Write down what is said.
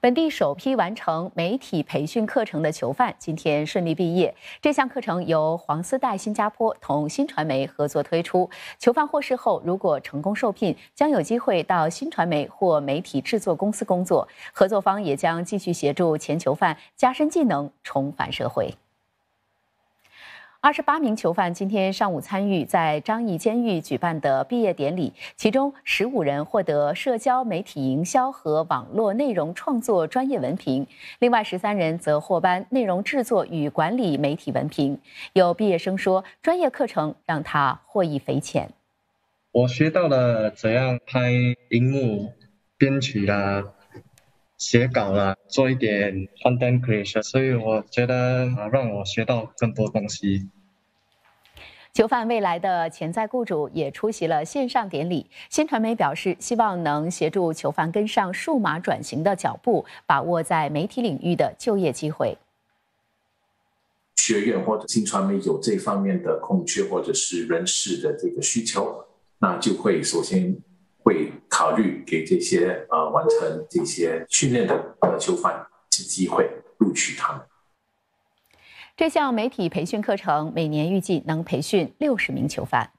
本地首批完成媒体培训课程的囚犯今天顺利毕业。这项课程由黄丝带新加坡同新传媒合作推出。囚犯获释后，如果成功受聘，将有机会到新传媒或媒体制作公司工作。合作方也将继续协助前囚犯加深技能，重返社会。二十八名囚犯今天上午参与在张义监狱举办的毕业典礼，其中十五人获得社交媒体营销和网络内容创作专业文凭，另外十三人则获颁内容制作与管理媒体文凭。有毕业生说，专业课程让他获益匪浅。我学到了怎样拍荧幕、编曲啊、写稿啦，做一点 content creation，所以我觉得啊，让我学到更多东西。囚犯未来的潜在雇主也出席了线上典礼。新传媒表示，希望能协助囚犯跟上数码转型的脚步，把握在媒体领域的就业机会。学院或者新传媒有这方面的空缺或者是人事的这个需求，那就会首先会考虑给这些呃完成这些训练的呃囚犯之机会录取他们。这项媒体培训课程每年预计能培训六十名囚犯。